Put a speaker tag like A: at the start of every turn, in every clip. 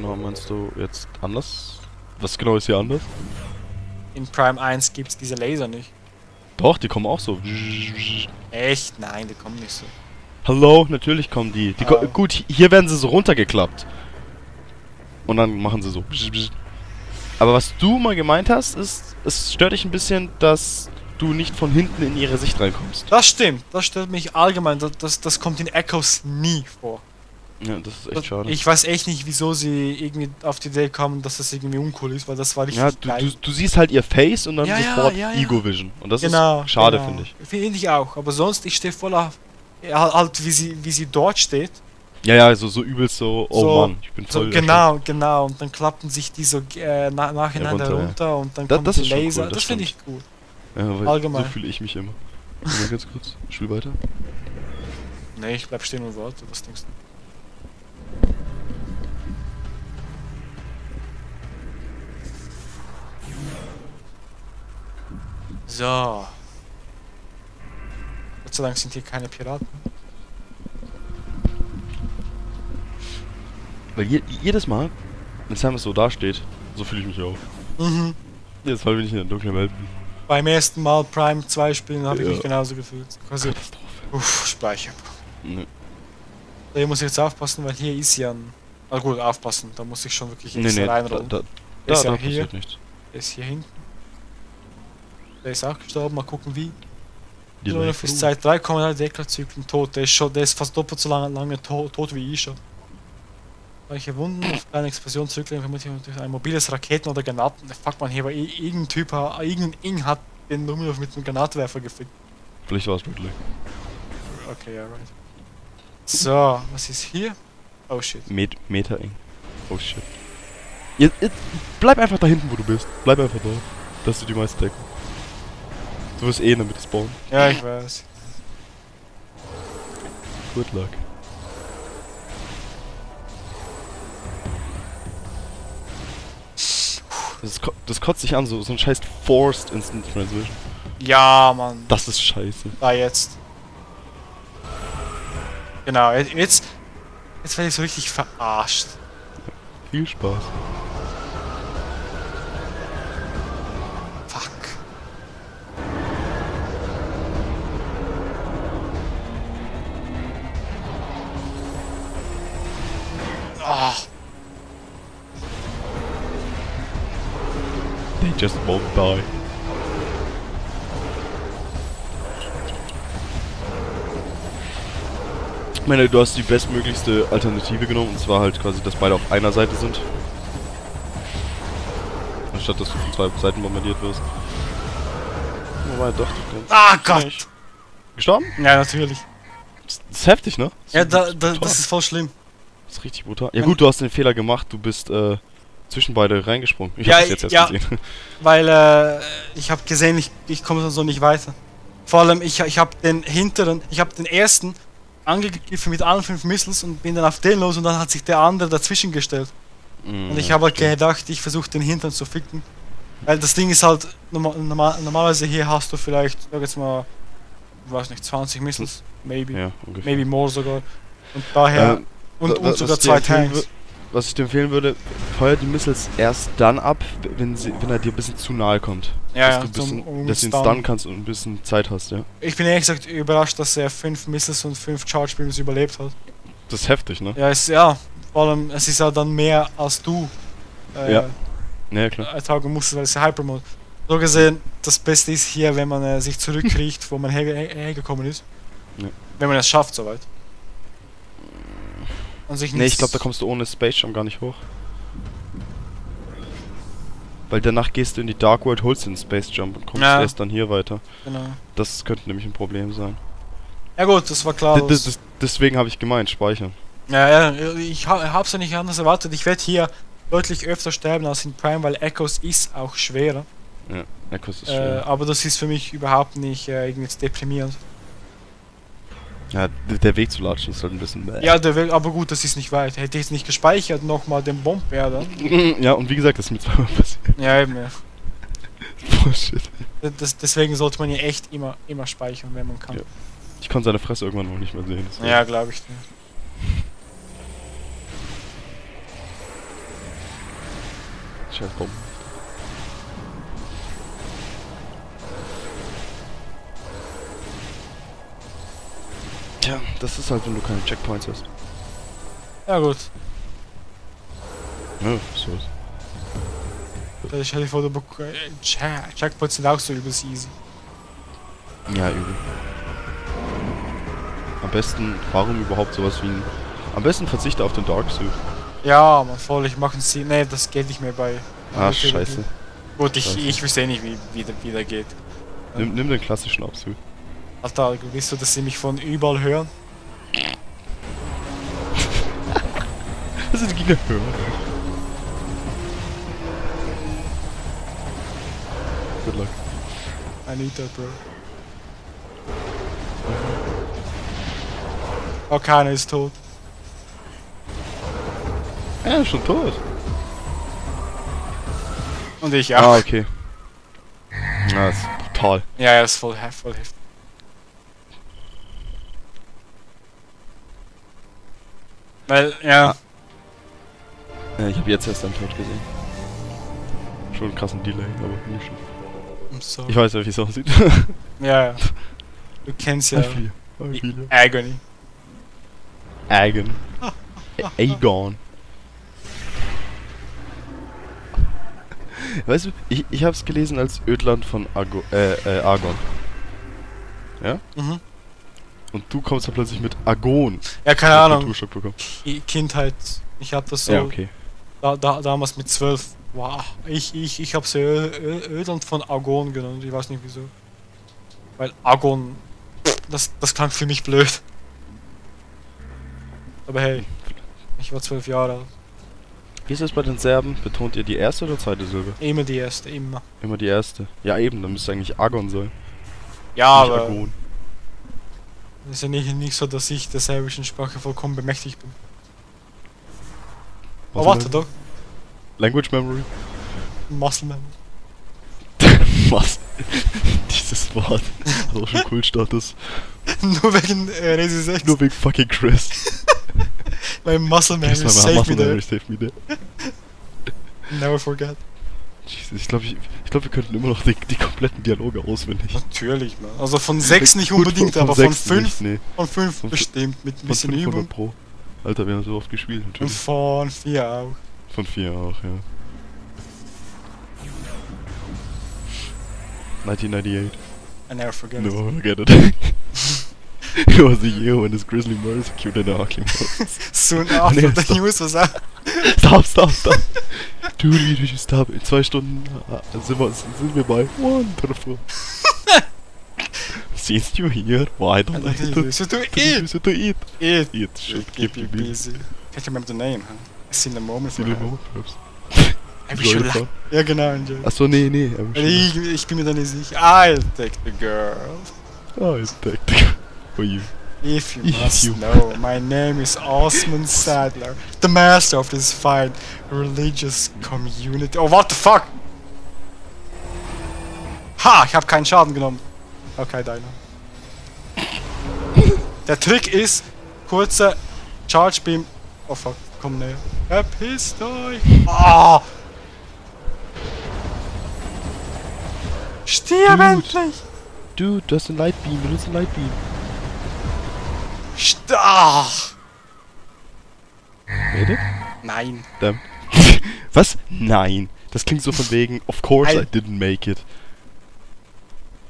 A: genau meinst du jetzt anders? Was genau ist hier anders?
B: In Prime 1 gibt's diese Laser nicht.
A: Doch, die kommen auch so.
B: Echt? Nein, die kommen nicht so.
A: Hallo, natürlich kommen die. die
B: Ah.
A: ko gut, hier werden sie so runtergeklappt. Und dann machen sie so. Aber was du mal gemeint hast, ist, es stört dich ein bisschen, dass du nicht von hinten in ihre Sicht reinkommst.
B: Das stimmt, das stört mich allgemein. Das, das, das kommt in Echoes nie vor.
A: Ja, das ist echt schade.
B: Ich weiß echt nicht, wieso sie irgendwie auf die Idee kamen, dass das irgendwie uncool ist, weil das war richtig
A: ja, du, du, du siehst halt ihr Face und dann
B: Ja,
A: sofort
B: ja, ja.
A: Ego Vision. Und das
B: genau,
A: ist schade,
B: genau.
A: finde ich.
B: Finde ich auch, aber sonst, ich stehe voll auf, ja, halt wie sie, wie sie dort steht.
A: Ja, ja, so, so übelst so, oh
B: So-
A: Mann, ich bin
B: So,
A: voll
B: genau, genau, und dann klappen sich die so äh, na, nacheinander
A: runter,
B: runter und dann
A: Da-
B: kommt
A: das
B: die Laser.
A: cool, das
B: das finde ich gut. Allgemein.
A: so fühle ich mich immer. Mal ganz kurz, spiel weiter.
B: Nee, ich bleib stehen und warte, was denkst du? So. Gott sei Dank sind hier keine Piraten.
A: Weil je, jedes Mal, wenn Samus so dasteht, so fühle ich mich auch.
B: Mhm.
A: Mal, wenn ich in der dunklen Welt bin.
B: Beim ersten Mal Prime 2 spielen habe ich
A: Ja.
B: mich genauso gefühlt. Quasi, uff, Speicher.
A: Ne.
B: Da muss ich jetzt aufpassen, weil hier ist ja ein. Ah gut, aufpassen, da muss ich schon wirklich
A: Nee, nee, da,
B: reinrollen.
A: da,
B: Der
A: da,
B: ist
A: da
B: ja hier,
A: passiert nichts.
B: der ist hier hinten. Der ist auch gestorben, mal gucken wie.
A: Die
B: Die
A: Life
B: ist seit 3,3 Dekazyklen tot. Der ist schon, der ist fast doppelt so lange, lange to tot wie ich schon. Welche Wunden auf eine Explosion zurücklegen, vermutlich durch ein mobiles Raketen- oder Granaten. Fuck man, hier war i- irgendein Typ, irgendein Ing hat den Luminov mit einem Granatwerfer gefickt.
A: Vielleicht war es Ridley.
B: Okay, ja, right. So, was ist hier? Oh shit.
A: Met Meter eng. Oh shit. Jetzt, jetzt, bleib einfach da hinten, wo du bist. Bleib einfach da. Dass du die meiste Deckung. Du wirst eh Mitte spawnen.
B: Ja, ich weiß.
A: Good luck. Das, ko das kotzt sich an, so, so ein scheiß Forced Instant Transition.
B: Ja, Mann.
A: Das ist scheiße.
B: Da jetzt. Genau, jetzt, jetzt werde ich so richtig verarscht.
A: Viel Spaß.
B: Fuck. Ah,
A: They just won't die. Meine, du hast die bestmöglichste Alternative genommen, und zwar halt quasi, dass beide auf einer Seite sind. Anstatt dass du von zwei Seiten bombardiert wirst. Wobei, doch, du kannst.
B: ah Gott!
A: nicht. Gestorben?
B: Ja, natürlich.
A: Das ist heftig, ne?
B: Ja, da, da, das ist voll schlimm.
A: Das ist richtig brutal. Ja gut, du hast den Fehler gemacht, du bist äh, zwischen beide reingesprungen. Ich
B: Ja,
A: hab das jetzt erst
B: ja.
A: gesehen.
B: Weil äh, ich habe gesehen, ich, ich komme so nicht weiter. Vor allem, ich, ich habe den hinteren, ich habe den ersten angegriffen mit allen fünf Missiles und bin dann auf den los und dann hat sich der andere dazwischen gestellt.
A: Mm,
B: Und ich habe halt
A: stimmt.
B: gedacht, ich versuche den hintern zu ficken. Weil das Ding ist halt, norma normal, normalerweise hier hast du vielleicht, sag jetzt mal, weiß nicht, 20 Missiles, maybe,
A: Ja,
B: maybe more sogar. Und daher,
A: Ähm,
B: und, und sogar zwei Tanks.
A: Was ich dir empfehlen würde, feuer die Missiles erst dann ab, wenn, sie, wenn er dir ein bisschen zu nahe kommt.
B: Ja,
A: dass
B: ja,
A: du bisschen,
B: um
A: dass du ihn
B: Stun.
A: stunnen kannst und ein bisschen Zeit hast, ja.
B: Ich bin ehrlich gesagt überrascht, dass er fünf Missiles und fünf Charge Beams überlebt hat.
A: Das ist heftig, ne?
B: Ja, es, ja, vor allem, es ist ja dann mehr als du äh,
A: Ja. Ja, klar.
B: ertragen musstest, weil es ja Hypermode. So gesehen, das Beste ist hier, wenn man äh, sich zurückkriecht, wo man her her hergekommen ist.
A: Ja.
B: Wenn man es schafft, soweit. Und sich
A: Nee, ich glaube, da kommst du ohne Space Jump gar nicht hoch. Weil danach gehst du in die Dark World, holst den Space Jump und kommst
B: Ja.
A: erst dann hier weiter.
B: Genau.
A: Das könnte nämlich ein Problem sein.
B: Ja gut, das war klar.
A: D deswegen habe ich gemeint, speichern.
B: Ja, ja, ich ha hab's ja nicht anders erwartet. Ich werde hier deutlich öfter sterben als in Prime, weil Echoes ist auch schwerer.
A: Ja, Echoes ist
B: Äh,
A: schwer.
B: aber das ist für mich überhaupt nicht äh, irgendwie deprimierend.
A: Ja, der Weg zu latschen ist halt ein bisschen bäh.
B: Ja, der will, aber gut, das ist nicht weit. Hätte ich es nicht gespeichert, nochmal den Bomber dann.
A: Ja, und wie gesagt, das ist mir zweimal passiert.
B: Ja, eben. Ja.
A: Bullshit.
B: Das, deswegen sollte man ja echt immer, immer speichern, wenn man kann.
A: Ja. Ich konnte seine Fresse irgendwann noch nicht mehr sehen.
B: Ja, glaube ich. dir.
A: Scheiß Bomben. Tja, das ist halt, wenn du keine Checkpoints hast.
B: Ja gut.
A: Ja, so ist.
B: Ist halt vor Book. äh, Checkpoints sind auch so übelst easy.
A: Ja, übel. Am besten, warum überhaupt sowas wie ein... Am besten verzichte auf den Dark Suit.
B: Ja, man voll, ich machen sie. Nee, das geht nicht mehr bei.
A: Ah, scheiße.
B: Gut, ich,
A: Scheiße.
B: ich wüsste eh nicht, wie, wie, wie der geht.
A: Nimm, nimm den klassischen Absuit.
B: Alter, willst du, dass sie mich von überall hören?
A: Das sind die Gegner hören. Good luck.
B: I need that, bro. Oh, keiner ist tot.
A: Ja, schon tot.
B: Und ich auch.
A: Ah, okay. Na, ist brutal.
B: Ja, ja, ist voll, voll heftig. Weil, ja,
A: Ah. Ja, ich habe jetzt erst einen Tod gesehen. Schon einen krassen Delay, aber nicht schon.
B: So.
A: Ich weiß ja, wie es aussieht.
B: Ja, ja. Du kennst ja
A: feel you.
B: Agony.
A: Agon. Aegon. Weißt du, ich, ich hab's gelesen als Ödland von Argo, äh, äh, Argon.
B: Mhm.
A: Und du kommst dann plötzlich mit Argon.
B: Ja, keine Ahnung. Kindheit. Ich hab das so
A: Ja, okay.
B: da, da, damals mit 12. Wow. Ich, ich, ich hab so Ö Ö Öland von Argon genannt. Ich weiß nicht wieso. Weil Argon. Das, das klang für mich blöd. Aber hey. Ich war 12 Jahre alt.
A: Wie ist es bei den Serben? Betont ihr die erste oder zweite Silbe?
B: Immer die erste, immer.
A: Immer die erste. Ja, eben, dann müsste eigentlich Argon sein.
B: Ja,
A: nicht
B: aber
A: Argon.
B: Es ist ja nicht, nicht so, dass ich der serbischen Sprache vollkommen bemächtigt bin.
A: Was
B: oh, warte doch.
A: Language Memory?
B: Muscleman.
A: Was? Dieses Wort hat auch schon Kultstatus.
B: Nur wegen äh, Resi 6.
A: Nur wegen fucking Chris.
B: Mein Muscleman
A: Chris
B: is
A: war
B: safe
A: Muscle
B: me
A: Memory,
B: there.
A: save me there.
B: Never forget.
A: Jesus, ich glaube, ich, ich glaub, wir könnten immer noch die, die kompletten Dialoge auswendig.
B: Natürlich, man. Also von 6 nicht unbedingt,
A: von,
B: aber
A: von
B: von
A: sechs
B: 5
A: nicht, nee.
B: von 5
A: Von fü-
B: bestimmt, mit ein
A: Von
B: bisschen
A: 500
B: Übung.
A: Pro. Alter, wir haben so oft gespielt,
B: Und
A: natürlich.
B: von 4 auch.
A: Von 4 auch, ja. 1998.
B: I never forget
A: No,
B: it.
A: forget it. it was the year when this grizzly murder secured an ugly mouse.
B: Soon after the news was out.
A: Stop, stop, stop. Dude, wie du stop. In zwei Stunden äh, sind wir, sind wir bei Wonderful. Since you're here, why don't I do
B: So to eat.
A: to eat?
B: Eat.
A: Eat should keep you busy.
B: busy. Can't remember the name, huh? I seen the moment. For
A: you
B: her.
A: more, perhaps.
B: I wish you luck. Ja, genau, enjoy.
A: Achso, nee, nee.
B: Ich, ich bin mir da nicht sicher. I'll take the girl.
A: Oh, it's tactic. For you.
B: If you
A: If
B: must
A: you-
B: know, my name is Osman Sadler, the master of this fine religious community. Oh, what the fuck? Ha, ich habe keinen Schaden genommen. Okay, deiner. Der Trick ist, kurzer Charge Beam. Oh fuck, komm näher. Verpisst euch. Ah! Stirb
A: Dude.
B: endlich!
A: Dude, du hast einen Lightbeam, benutzt einen Lightbeam.
B: St ah!
A: Redet?
B: Nein.
A: Damn. Was? Nein. Das klingt so von wegen, of course I
B: Ein-
A: didn't make it.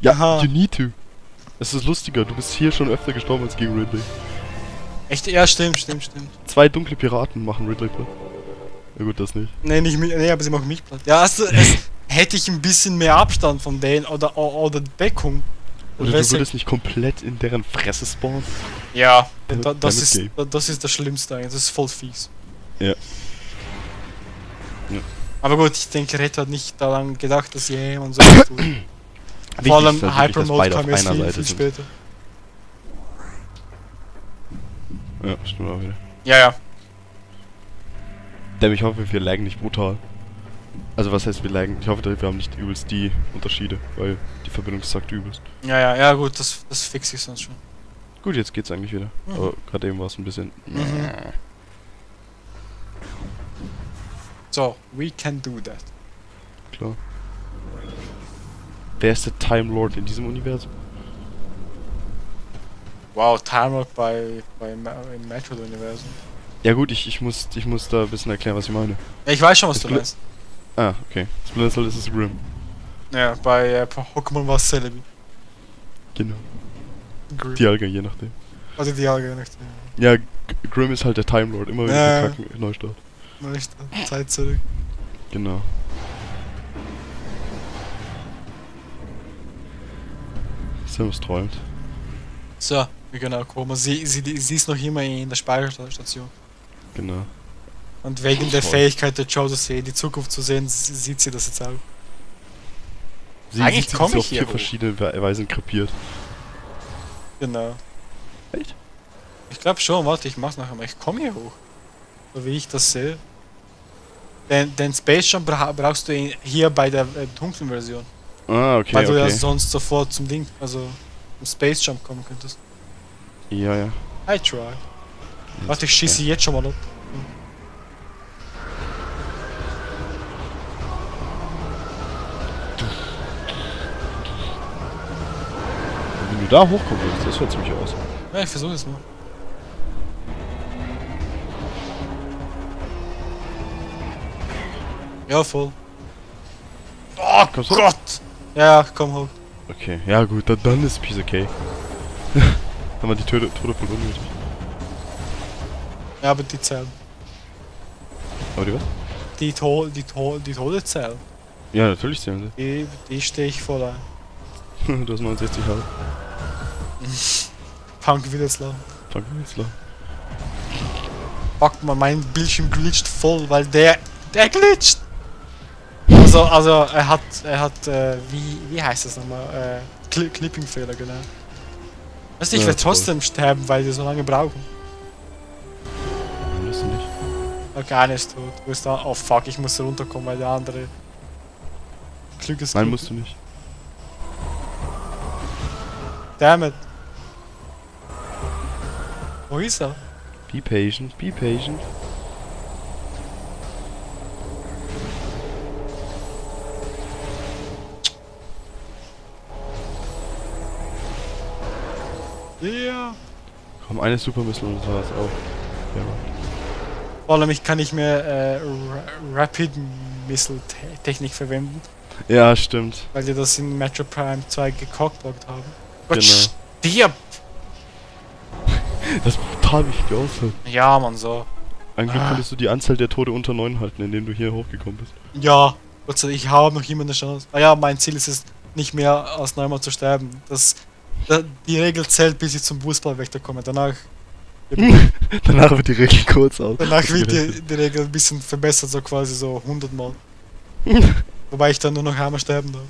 A: Ja,
B: Aha.
A: you need to. Es ist lustiger, du bist hier schon öfter gestorben als gegen Ridley.
B: Echt? Ja, stimmt, stimmt, stimmt.
A: Zwei dunkle Piraten machen Ridley platt. Ja gut, das nicht.
B: Nee, nicht mich, nee, aber sie machen mich platt. Ja, also, es, hätte ich ein bisschen mehr Abstand von denen oder, oder Deckung.
A: Oder du
B: wär's ja-
A: würdest nicht komplett in deren Fresse spawnen.
B: Ja, da, das, ist, das ist das Schlimmste eigentlich. Das ist voll fies.
A: Ja. Ja.
B: Aber gut, ich denke, Red hat nicht daran gedacht, dass jemand so tut. Vor allem Hypermode kam
A: auf
B: erst
A: einer
B: viel,
A: Seite
B: viel später.
A: Ja, stimmt auch wieder.
B: Ja, ja.
A: Denn ich hoffe, wir laggen nicht brutal. Also was heißt wir laggen? Ich hoffe, wir haben nicht übelst die Unterschiede, weil die Verbindung sagt übelst.
B: Ja, ja, ja, gut, das, das fixe ich sonst schon.
A: Gut, jetzt geht's eigentlich wieder.
B: Mhm.
A: Aber gerade eben war es ein bisschen...
B: Mhm. So, we can do that.
A: klar. Wer ist der Time Lord in diesem Universum?
B: Wow, Timer bei, bei Ma im Metroid-Universum.
A: Ja gut, ich, ich, muss, ich muss da ein bisschen erklären, was ich meine.
B: Ja, ich weiß schon, was
A: Das
B: du meinst.
A: Ah, okay. Splinter Cell ist es Grim.
B: Ja, bei äh, Pokémon war es Celebi.
A: Genau.
B: Grim.
A: Dialga, je nachdem.
B: Also die Alge, nicht.
A: Ja, Grim ist halt der Time Lord, immer wieder
B: Ja.
A: verkacken, Neustart.
B: Nicht. Zeit zurück.
A: Genau. Samus träumt.
B: So, wir können auch kommen. Sie, sie, sie ist noch immer in der Speicherstation.
A: Genau.
B: Und wegen der. Fähigkeit der Joe zu sehen, die Zukunft zu sehen, sieht sie das jetzt auch.
A: Sie
B: Eigentlich
A: sieht
B: komm
A: sie
B: ich
A: auf
B: hier
A: vier
B: hoch.
A: verschiedene We- Weisen krepiert.
B: Genau.
A: Echt?
B: Ich glaube schon, warte, ich mach's nachher mal. Ich komme hier hoch. So wie ich das sehe. Den, den Space Jump bra brauchst du in, hier bei der äh, dunklen Version.
A: Ah, okay,
B: weil du ja
A: okay.
B: sonst sofort zum Ding, also zum Space Jump kommen könntest.
A: Ja, ja.
B: I try. Warte, ich schieße jetzt schon mal ab.
A: Da hochkommen willst, das hört ziemlich aus.
B: Ja, ich versuche es mal. Ja, voll. Oh
A: Kommst?
B: Gott! Ja, komm hoch.
A: Okay, ja gut, dann, dann ist Piece Cake. dann war die Tode, Tode voll unnötig.
B: Ja, aber die zählen.
A: Aber die was?
B: Die, to die, to die Tode zählen.
A: Ja, natürlich zählen
B: Die, die stehe ich voll ein.
A: sie. du hast 69 halt.
B: Punk wieder lang.
A: Danke, Witzler.
B: Fuck man, mein Bildschirm glitscht voll, weil der. Der glitscht! Also, also er hat, er hat, äh, wie, wie heißt das nochmal? Äh, Cli Clipping-Fehler, genau. Weißt du, ich
A: Ja,
B: werde trotzdem sterben, weil die so lange brauchen.
A: Nein, das du nicht.
B: Okay, einer ist tot. Wo ist da? Oh fuck, ich muss runterkommen, weil der andere. Klüges
A: Nein,
B: Glück-
A: musst du nicht.
B: Damn it. Wo ist er?
A: Be patient, be patient.
B: Ja.
A: Komm, eine Super Missile und das war's auch. Ja.
B: Vor allem, ich kann nicht mehr äh, Ra Rapid Missile Te Technik verwenden,
A: ja, stimmt.
B: weil die das in Metro Prime 2 gecockblockt haben. Gott,
A: Genau.
B: stirb!
A: Das ist brutal, die aushält.
B: Ja, man, so.
A: Ein Glück
B: Ah.
A: konntest du die Anzahl der Tode unter 9 halten, indem du hier hochgekommen bist.
B: Ja, Gott sei Dank, ich habe noch immer eine Chance. Ah ja, mein Ziel ist es, nicht mehr als neunmal zu sterben. Das, da, die Regel zählt, bis ich zum Fußballwächter komme. Danach,
A: Danach wird die Regel kurz aus.
B: danach wird die, die Regel ein bisschen verbessert, so quasi so 100 Mal. Wobei ich dann nur noch einmal sterben darf.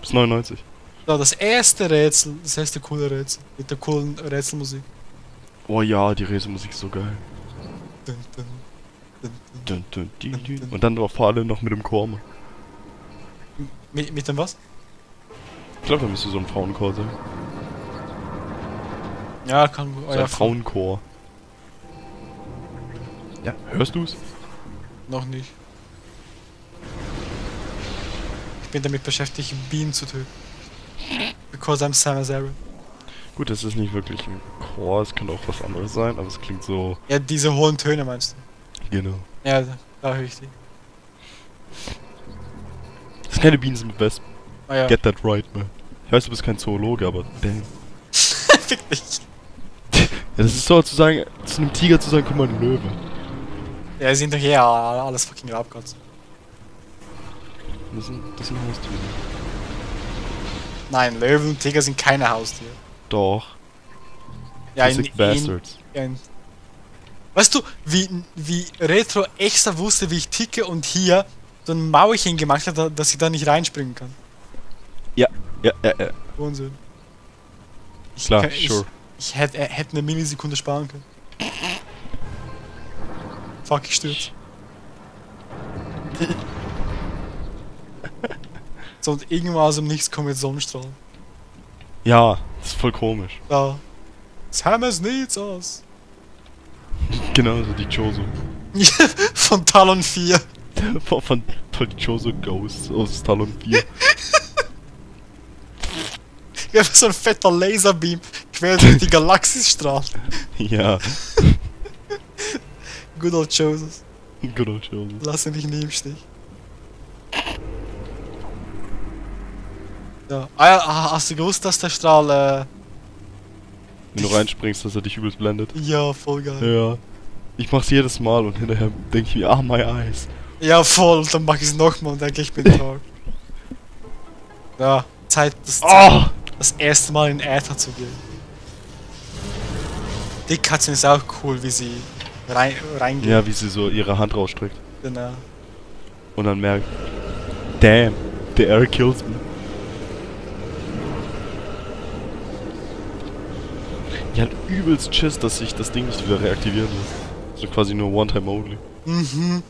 A: Bis 99.
B: So, das erste Rätsel, das erste coole Rätsel, mit der coolen Rätselmusik.
A: Oh ja, die Resemusik ist so geil.
B: Dun, dun,
A: di, di. Und dann war vor allem noch mit dem Chor. Mann.
B: Mit, mit dem was?
A: Ich glaube, da müsste so ein Frauenchor sein.
B: Ja, kann
A: So
B: oh, ja,
A: ein Frauenchor. Ja, hörst du's?
B: Noch nicht. Ich bin damit beschäftigt, Bienen zu töten. Because I'm Samus Aran.
A: Gut, das ist nicht wirklich ein Chor, es könnte auch was anderes sein, aber es klingt so.
B: Ja, diese hohen Töne meinst
A: Genau.
B: du? Ja, da, höre ich die.
A: Das ist keine Bienen, sind mit Wespen.
B: Ah ja.
A: Get that right, man. Ich weiß, du bist kein Zoologe, aber damn.
B: Fick dich.
A: Ja, das ist so zu sagen, zu einem Tiger zu sagen, guck mal, ein Löwe.
B: Ja, sind doch ja alles fucking Raubkatz.
A: Das sind, das sind Haustiere.
B: Nein, Löwen und Tiger sind keine Haustiere.
A: Doch.
B: Ja,
A: sind Bastards.
B: in, in Weißt du, wie, wie Retro extra wusste, wie ich ticke und hier so ein Mauerchen gemacht hat, da- dass ich da nicht reinspringen kann.
A: Ja, ja, ja.
B: Unsinn. Ich
A: Klar,
B: kann- ich,
A: sure.
B: Ich hätte äh, hätte eine Millisekunde sparen können. Fuck, ich stürz. so, und irgendwann aus dem Nichts kommt jetzt Sonnenstrahl.
A: Ja, das ist voll komisch.
B: Da. Samus needs us.
A: Genau, so die Chozo.
B: Von Talon 4.
A: von, von, von Joso Ghost aus Talon 4.
B: Ja, so ein fetter Laserbeam quer durch die Galaxis strahlt.
A: ja,
B: Good old Joseph.
A: good old Joso.
B: Lass ihn nicht nie im Stich. Ja. Ah ja, ah, hast du gewusst, dass der Strahl, äh,
A: Wenn du reinspringst, dass er dich übelst blendet.
B: ja, voll geil.
A: Ja. Ich mach's jedes Mal und hinterher denke ich mir, ah, my eyes.
B: Ja, voll, dann mach ich's nochmal und denke ich bin stark. Ja, Zeit, das,
A: Oh!
B: das erste Mal in Äther zu gehen. Die Katze ist auch cool, wie sie rein, reingeht.
A: Ja, wie sie so ihre Hand rausstreckt.
B: Genau.
A: Und dann merkt, damn, the air kills me. Ich hatte übelst Schiss, dass sich das Ding nicht wieder reaktivieren lässt. So quasi nur One-Time-Only.
B: Mhm.